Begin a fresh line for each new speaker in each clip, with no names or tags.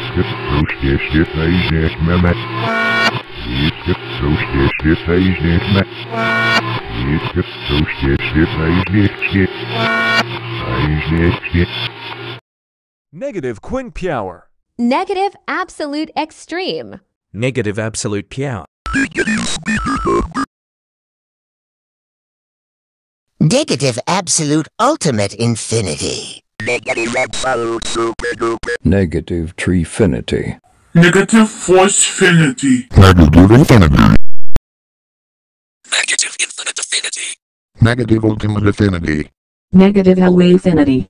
Iskut prošķiešties aizniek meme. Iskut prošķiešties aizniek me. Iskut prošķiešties aizniek šķie.
Negative quinpower.
Negative absolute extreme.
Negative absolute power.
Negative absolute ultimate infinity.
Negative absolute treefinity.
Negative forcefinity.
Negative infinity.
Negative infinite affinity.
Negative ultimate affinity.
Negative LA infinity.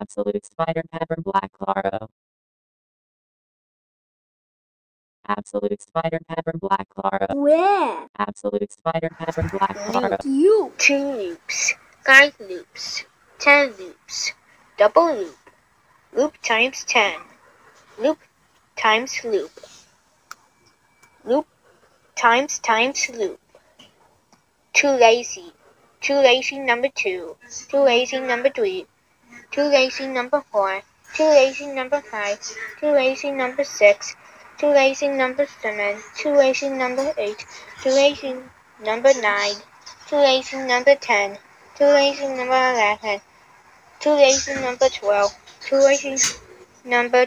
Absolute Spider Pepper Black Claro. Absolute Spider Pepper Black Claro.
Where?
Absolute Spider Pepper Black Claro.
You.
two loops, five loops, ten loops, double loop, loop times ten, loop times loop, loop times times loop, too lazy, too lazy number two, too lazy number three, too lazy number four, too lazy number five, too lazy number six, too lazy number seven, too lazy number eight, too lazy number nine, too lazy number 10, too lazy number 11, too lazy number 12, too lazy number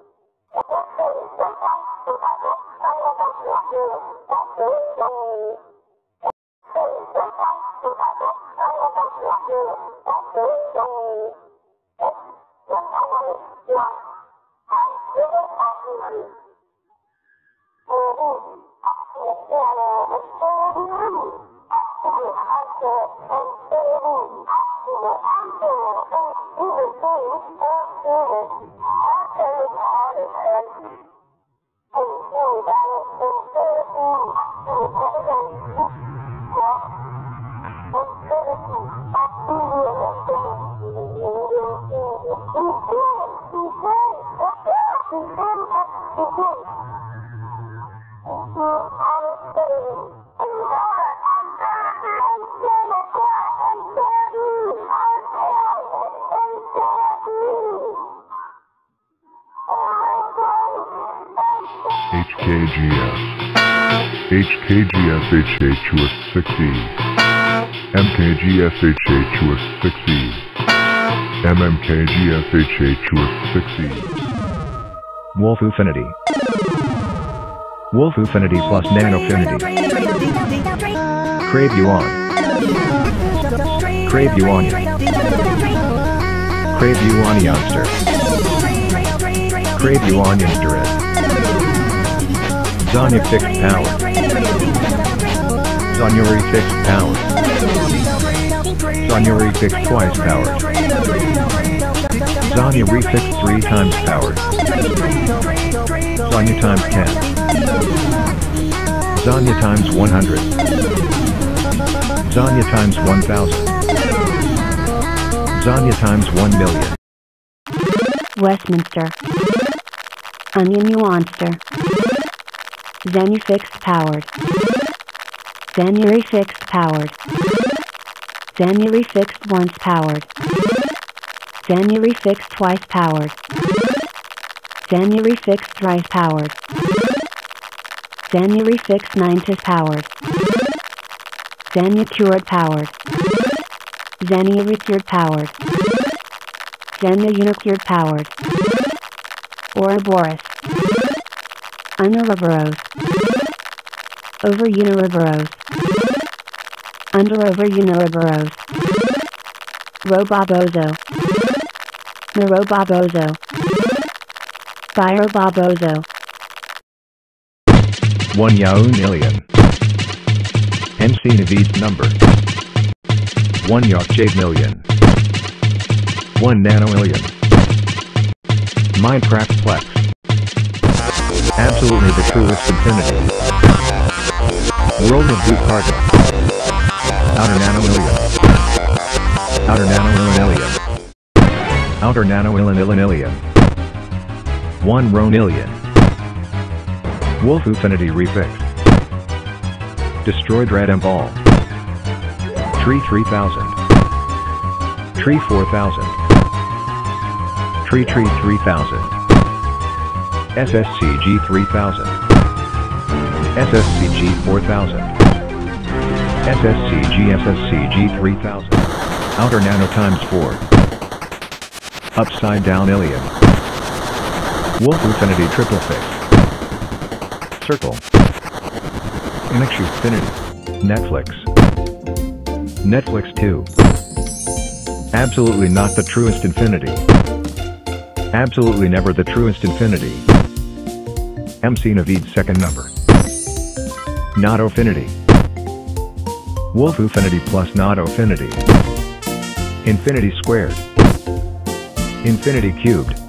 Oh, I'm sorry. MKGS HA2S6E. MMKGS HA2S6E.
Wolf Affinity. Wolf Affinity plus Nano Nanofinity. Crave you on. Crave you on. Crave you on youngster. Crave you on youngster. Zanya fixed power. Zanyuri fixed power. Zanyuri fixed twice power. Zanya refixed three times power. Zanya times 10. Zanya times 100. Zanya times 1000. Zanya times 1 million.
Westminster. Onion Nuanster. Zanufixed powered. Zanuri fixed powered. Zanuri fixed once powered. Zanuri fixed twice powered. Zanuri fixed thrice powered. Zanuri fixed nineties powered. Zanu cured powered. Zanu recured powered. Zanu unicured powered. Ouroboros. Unouroboros. Over Unouroboros. Under over Unouroboros. Robabozo. Neurobabozo. Birobabozo.
1 Yaun alien. MC Navid's number. 1 Yakjade million. 1 Nano alien. Minecraft Plex. Absolutely the coolest infinity. World of. Outer Nano alien. Outer Nano alien. Outer Nano alien alien. 1 Ronillion. Wolf Affinity Refixed. Destroyed Red and Ball. Tree 3000. Tree 4000. Tree Tree 3000. SSCG 3000. SSCG 4000. SSCG SSCG 3000. Outer Nano times 4. Upside Down Alien. Wolf Infinity Triple Fix. Circle. Infinity. Netflix. Netflix 2. Absolutely not the truest infinity. Absolutely never the truest infinity. MC Naveed's second number. Not infinity. Wolf infinity plus not infinity. Infinity squared. Infinity cubed.